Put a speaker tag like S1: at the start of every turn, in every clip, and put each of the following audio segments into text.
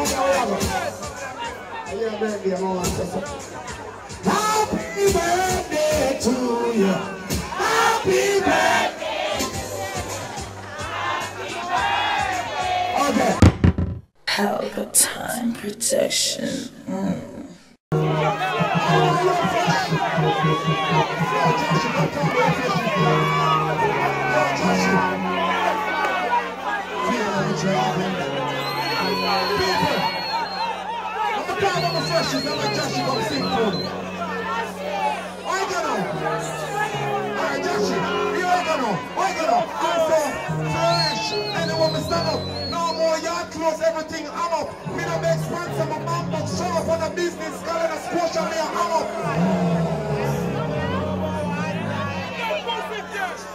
S1: Yeah, birthday, to something. Happy birthday you. Happy birthday. Okay.
S2: Pelpa time protection.
S1: No more yard close, everything I'm up. Me no make sponsor, my man, but show up on business, a squash me, I'm up.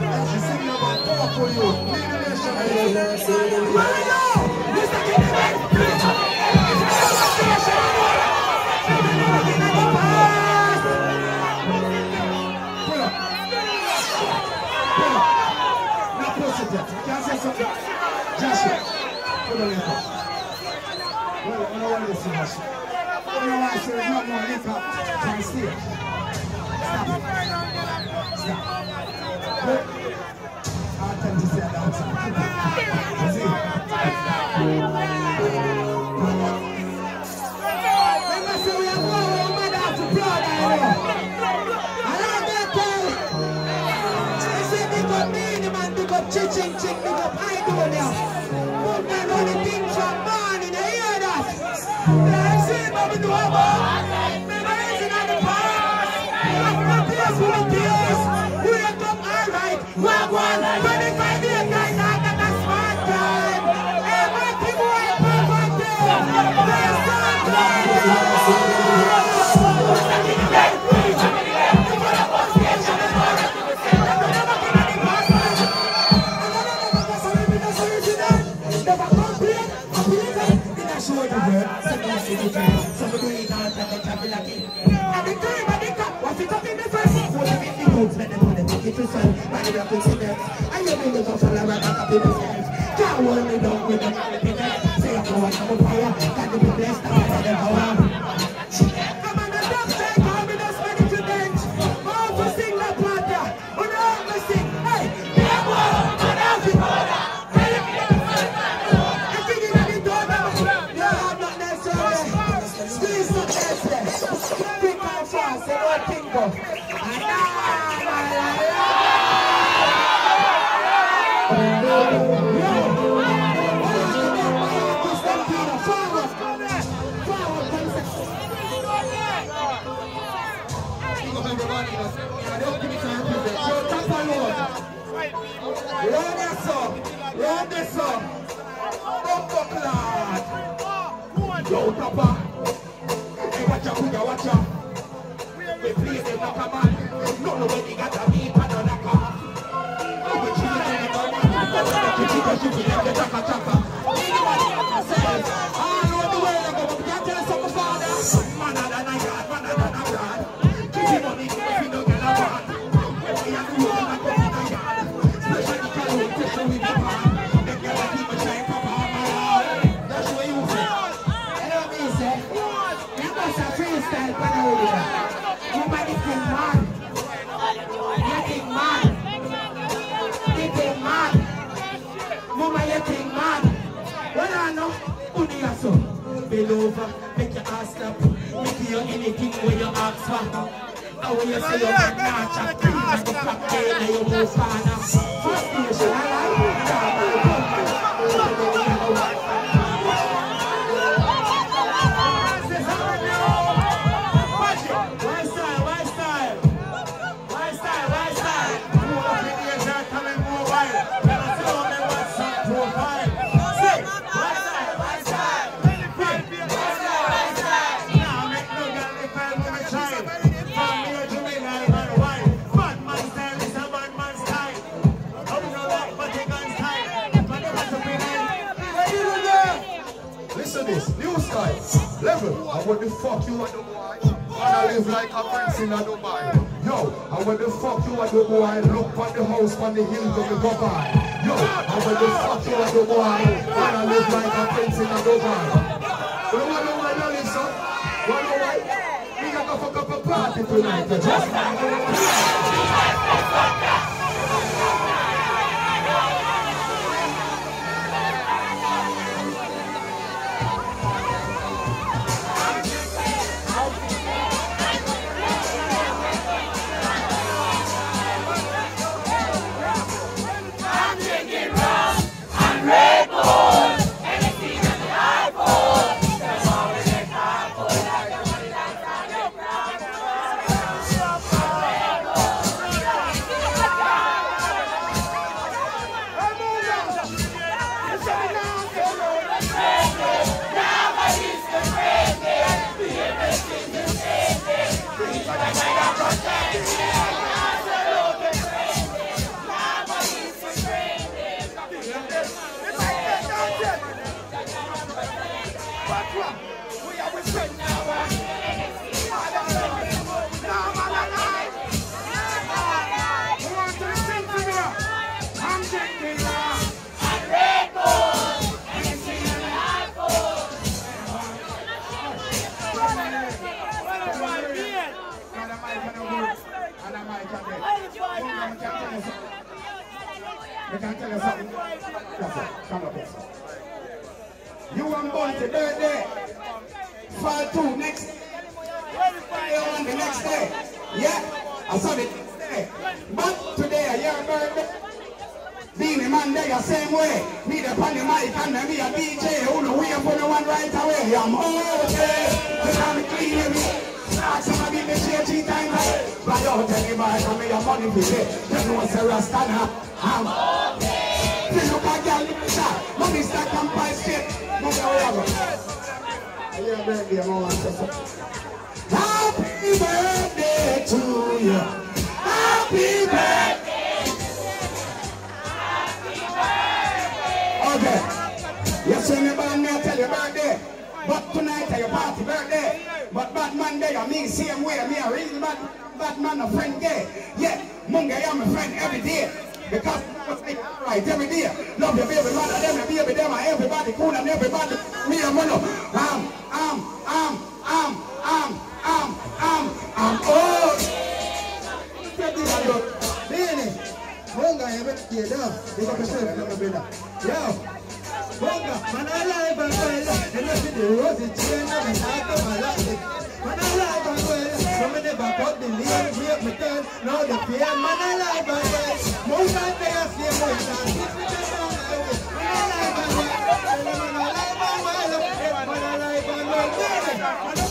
S1: And she singing about power for you. Lead the nation. Right now, Joshua. You I. I'll to say that man big up chiching chick, big up I do now. Put man on the thing from morning, you hear that? Yeah, I see what we Come Yo, Papa. Hey, watch out, who ya, watch out. We please them knock a man. No, no, when he got a beat, and a knocker. We chill in the morning. We chill, we chill, we like the chaka chaka. When you say you're not chat, you make a crack day and you move on. Wanna
S3: live like a prince in a Dubai. Yo, and when the fuck you at the boy, look for the house on the hill of the Dubai. Yo, and when the fuck you at the boy, I live like a prince in a Dubai.
S2: You know what? why why? We gotta fuck up a party tonight, eh, just like But don't tell I here money okay. You look at. Money stack and pie straight. Money away I. Yeah, birthday, I'm Happy birthday to you. Happy birthday. Happy birthday. Okay. Yes, you me, tell you birthday. But tonight is your party birthday. But bad man there, me same way. Me a real bad, bad man, a friend gay. Yeah, Munga, I'm a friend every day. Because right every day. Love your baby mother, them, your baby, them, and everybody cool and everybody. Me a mono. Um, um, um, um, um, um, um, um, oh.
S1: Bene, Bonga è vecchio, no? Dico che sei una bella. Yo, Munga, man alive and well, and not the rosy chain of an act of my life. Man alive never cut the turn, now the fear, man alive and well. Move on there, see me, and keep me down highway. Man alive and well, man alive and well, man alive and well.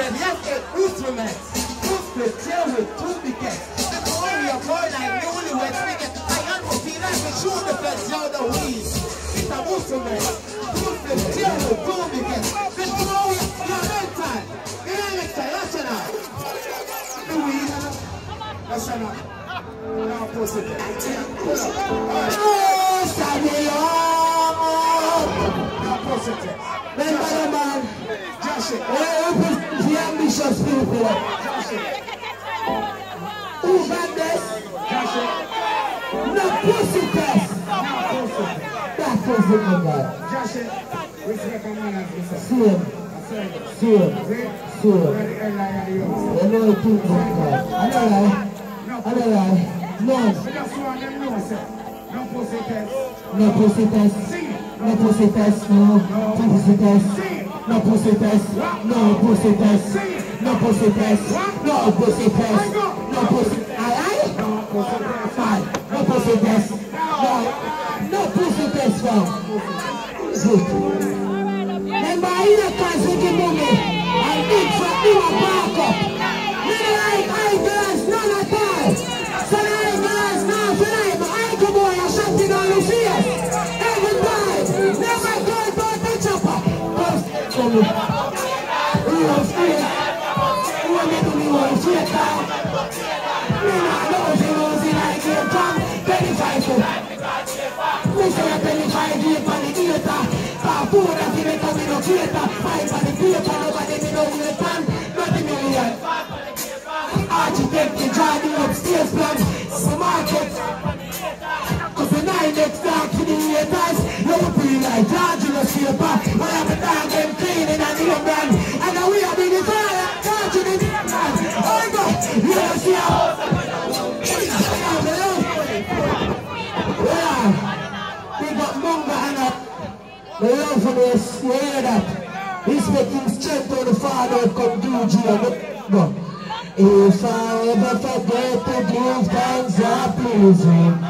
S1: Instruments, instruments, deal with toothpicks. That's all we are more like newlyweds. We get iron for feet like a shoe defense, y'all the weed. It's a instrument, with international. The. Oh,
S2: post it.
S1: Remember the.
S2: Josh it.
S1: Oh,
S2: Josh it.
S1: No pussy test.
S2: Now post it.
S1: That's what's the man.
S2: Josh it. Respect a man as this.
S1: See him. See him.
S2: see?
S1: Him. I know that.
S2: No.
S1: No
S2: pussy test.
S1: No pussy test. No pussy test. No pussy test. nan pose pes, nan pose pes, nan pose pes, nan pose pes, nan pose pes, alay, nan pose pes, nan pose pes fwa, zout. Men ba yi nan kaze ki moume, an dik fwa, yi wap akop. Foot. Me say a 25 deep on the theater. Car food that you make me no cater. Five on the paper, nobody on. Nothing million. Architect, the upstairs plan. The market. Cause the nine next dark to the haters. Be like George in a shaper. When I'm a dog, them cleaning and the brand. And now we are being the fire. George in the man. Oh, go. You don't see how. And the love for this, you hear that? He's making strength on the father come do Judah. If I ever forget to give thanks, I please him.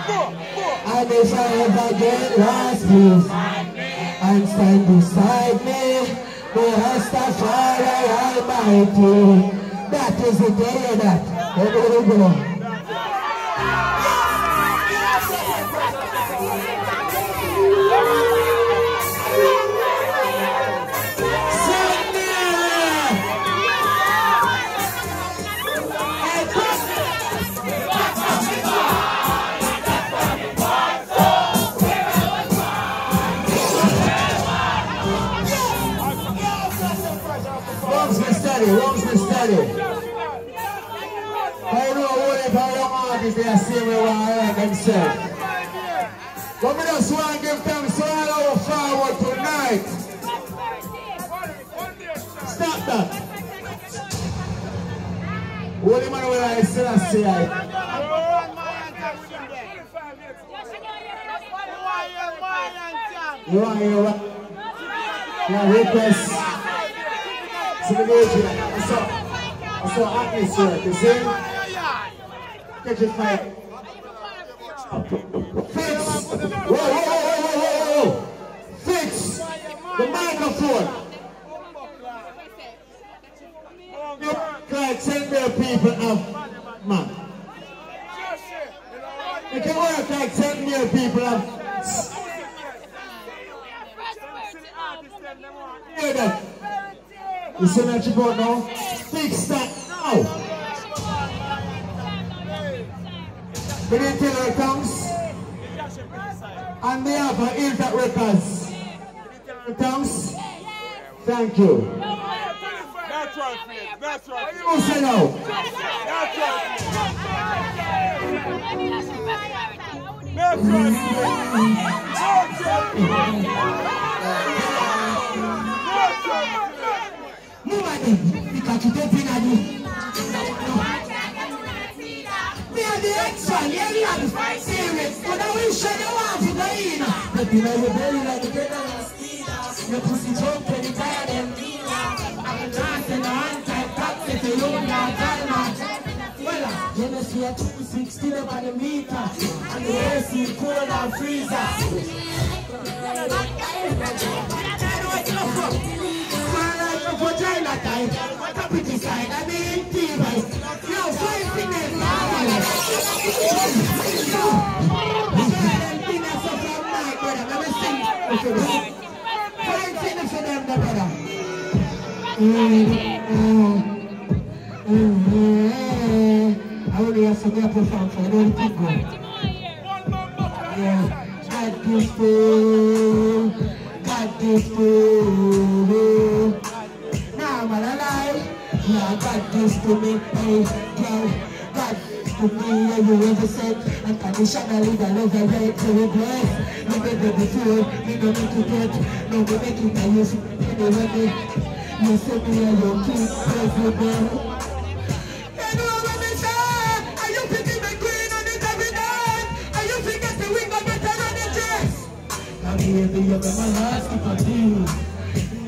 S1: And if I ever get lost, And stand beside me, the Rastafari Almighty. That is the day that. There Yeah, request. Simulation. I saw, I saw atmosphere. You see? Catch it fire. Fix. Whoa, whoa, whoa, whoa, whoa, whoa. Fix the microphone. You like 10 million people have, man. You can work like 10 million people have. Hear that? You see that you got now? Fix that now. We didn't tell our tongues. On behalf of Hilltop Records. Our tongues. Thank you.
S4: That's right. That's right.
S1: You say now.
S4: That's right. That's right. That's right.
S1: Are the the you what to go in. But you know your belly like a better Your pussy choke when you tired them. I'm not in the hand type taxi to you, yeah, Ghana. Well, you know, see a 216 up on the meter. And the AC cold and freezer. Pretty side, I. I only have some apple from for them to go. Yeah, got this fool, got this fool. God this to me, hey, girl. God to me, yeah, you ever said Unconditionally, the love I read to regret No baby before, me no make it yet No me make it, I use it, anyway, me You say me, keep president You me it every? Now baby, you're my last keep on you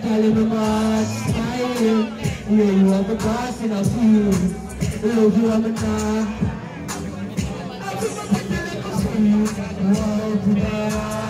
S1: Calling me my smile Yeah, you are the boss and I feel Love you, a nah Hey, send me a women never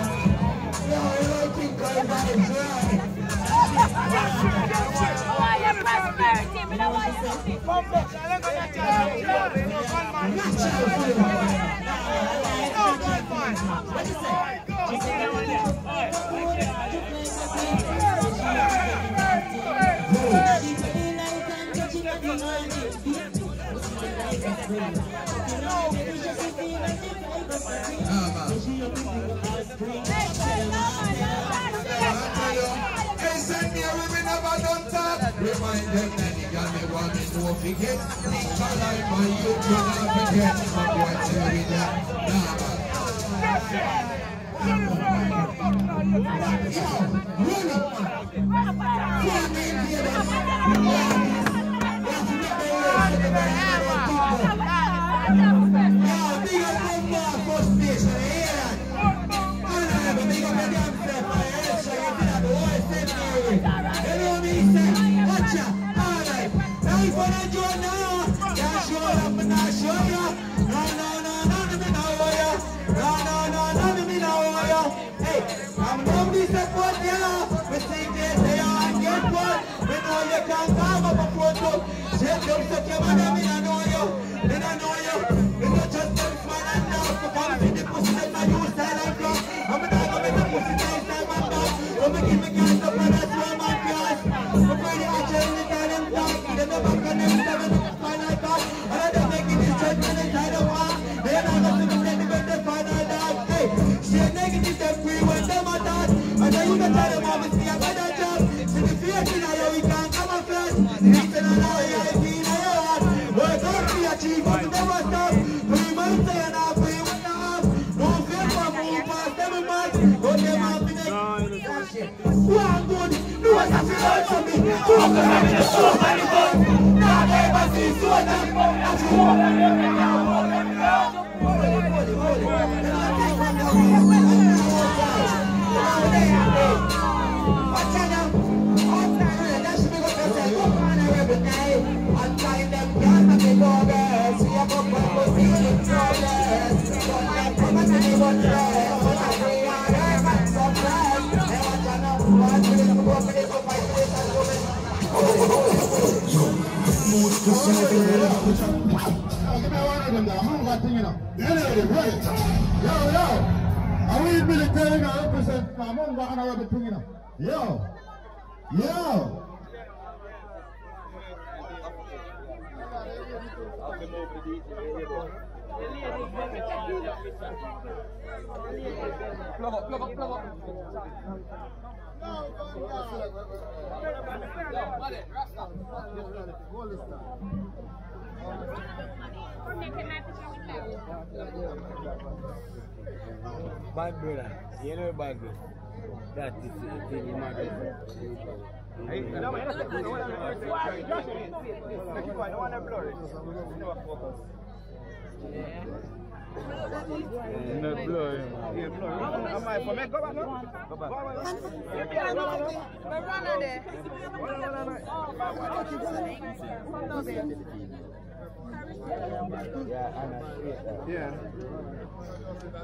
S1: Remind them that the girl me want me to forget. You Eva! Yo te
S5: yo.
S6: Bad brother, ah. you know bad brother. That is uh, the thing you might No blur. Yeah, blur. Am I for me? Go now. Go back. Yeah.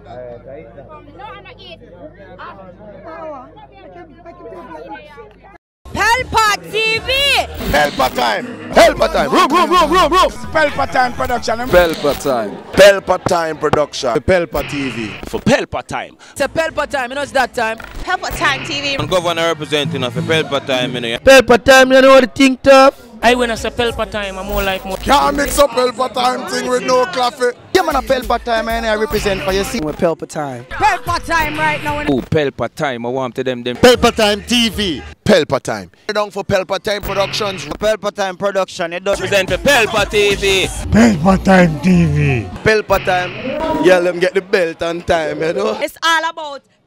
S6: Alright, right now.
S7: No, I'm not eat.
S8: Pelpa TV!
S9: Pelpa time. Pelpa time. Room, room, room, room, room. Pelpa time production.
S10: Pelpa time.
S9: Pelpa time production. Pelpa TV.
S10: For Pelpa time.
S8: It's a Pelpa time, you know it's that time.
S11: Pelpa Time TV.
S10: And governor representing of the Pelpa time, you know.
S6: Pelpa time, you know what the thing tough?
S12: I when I say Pelpa time, I'm more like more.
S9: Can't mix up Pelpa time thing with no coffee.
S6: Yeah, man, a Pelpa time, and I represent for you. See, with Pelpa time.
S8: Pelpa time right now.
S10: Oh, Pelpa time. I want to them them.
S9: Pelpa time TV. Pelpa time. Down for Pelpa time productions.
S6: Pelpa time production. It does
S10: Represent for Pelpa TV.
S9: Pelpa time TV. Pelpa time. Yeah, let them get the belt on time, you know.
S8: It's all about